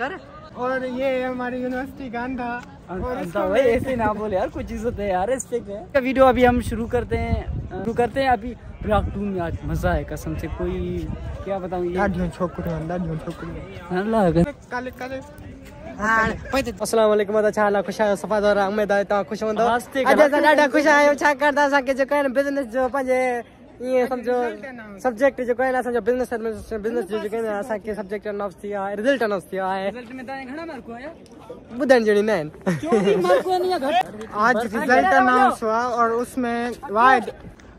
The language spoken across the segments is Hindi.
कर। और ये हमारी यूनिवर्सिटी इसको भाई ऐसे ना बोले यार कुछ चीज़ होते है यार रिस्पेक्ट है वीडियो अभी हम शुरू करते हैं। शुरू करते हैं अभी। में आज मज़ा है कसम से कोई क्या बताऊँ ये दाढ़ियों छोकरियों दाढ़ियों अल्लाह काले काले। अस्सलाम वालेकुम छा ला खुश आयो सफ़ा दौर उमेद आहे तव्हां ख़ुशि हस्ते अॼु असां ॾाढा ख़ुशि आहियूं छाकाणि त असांखे जेको आहे न बिज़नेस जो पंहिंजे ईअं सम्झो सब्जेक्ट जेको आहे न असांजो बिज़नेस बिज़नेस जो जेको आहे न असांखे सब्जेक्ट अनाउंस थी वियो आहे रिज़ल्ट अनाउंस थी वियो आहे रिज़ल्ट में तव्हां घणा मार्क आया ॿुधण जहिड़ी न आहिनि है आज रिज़ल्ट अनाउंस हुआ और उसमें वाइड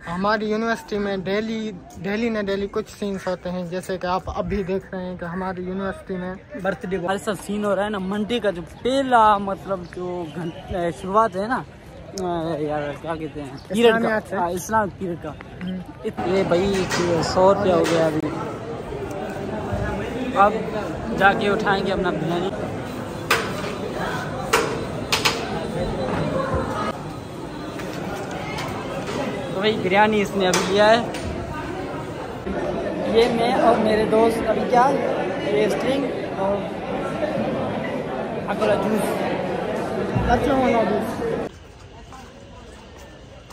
हमारी यूनिवर्सिटी में डेली डेली न डेली कुछ सीन्स होते हैं जैसे कि आप अभी देख रहे हैं कि हमारी यूनिवर्सिटी में बर्थडे सब सीन हो रहा है ना मंडे का जो पहला मतलब जो शुरुआत है ना यार क्या कहते हैं? पीरियड का। हाँ, इस्लाम पीरियड का। ये भाई सौ रुपया हो गया अभी। अब जाके उठाएँगे अपना बिरयानी। तो भाई बिरयानी इसने अभी लिया है। ये मैं और मेरे दोस्त अभी क्या? ये स्ट्रिंग और अगला जूस।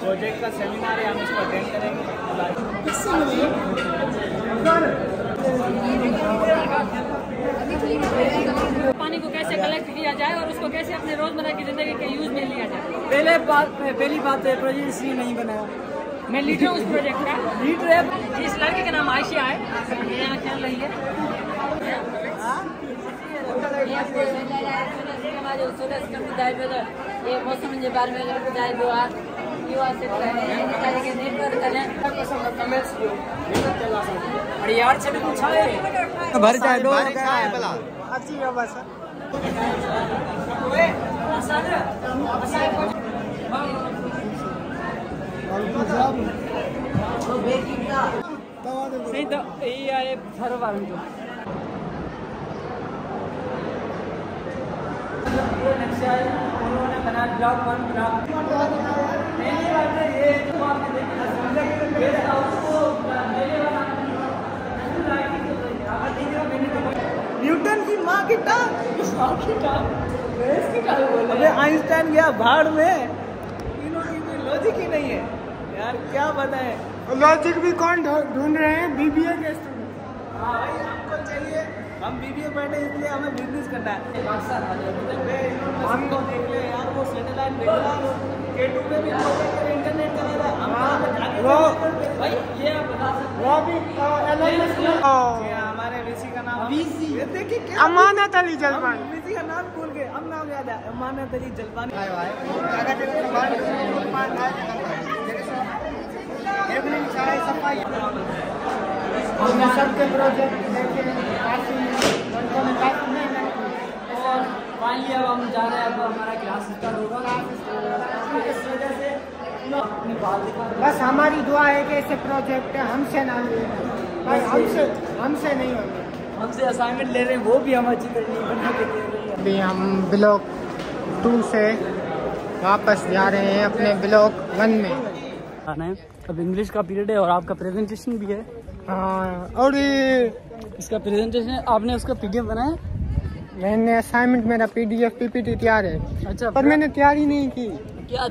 प्रोजेक्ट का सेमिनार है हम इसको अटेंड करेंगे। पानी को कैसे कलेक्ट किया जाए और उसको कैसे अपने रोज़मर्रा की ज़िंदगी के यूज़ में लिया जाए? पहले बात पहली बात है प्रोजेक्ट इसलिए नहीं बनाया। मैं लीडर हूँ उस प्रोजेक्ट का। लीडर है। इस लड़के का नाम आयशिया है। ये यहाँ खेल रही है ये मौसम बारे में आहे है अरे यार कुछ है भर जाए दो अच्छी है बस। नहीं तो ये आए घर वालों को। उन्होंने बना ब्लॉग वन ब्लॉग पहली बात है ये जो आपने देखा गेस्ट हाउस को न्यूटन की माँ की टांग। अबे आइंस्टाइन गया भाड़ में। तीनों की कोई लॉजिक ही नहीं है। यार क्या बताएँ? लॉजिक भी कौन ढूंढ रहे हैं? बीबीए के स्टूडेंट हाँ भाई हमको चाहिए हम वीडियो बैठे इसलिए हमें बिज़नेस करना है। हमको देख ले यार वो सैटेलाइट भेजा के टू पे भी इंटरनेट चला रहा है। हम वहाँ पे जाके वो- भाई ये आप बता सकते वो भी हमारे वीसी का नाम देखिए अमानत अली जलवान। वीसी का नाम भूल गए। हम नाम याद है अमानत अली जलवानी। हमने सबके प्रोजेक्ट देखे काफ़ी लड़कों ने काफ़ी मेहनत और फाइनली अब हम जा रहे हैं अब हमारा क्लास स्टार्ट होगा। इस वजह से अपनी बात दिखा बस हमारी दुआ है कि ऐसे प्रोजेक्ट हमसे ना भाई हमसे हमसे नहीं होंगे हमसे असाइनमेंट ले रहे हैं वो भी हम अच्छी तरह नहीं बना के दे रहे हैं। अभी हम ब्लॉक टू से वापस जा रहे हैं अपने ब्लॉक वन में। अब इंग्लिश का पीरियड है और आपका प्रेजेंटेशन भी है। हाँ, और इसका प्रेजेंटेशन आपने उसका पीडीएफ बनाया? मैंने असाइनमेंट मेरा पीडीएफ पीपीटी तैयार है। अच्छा पर मैंने तैयारी नहीं की। क्या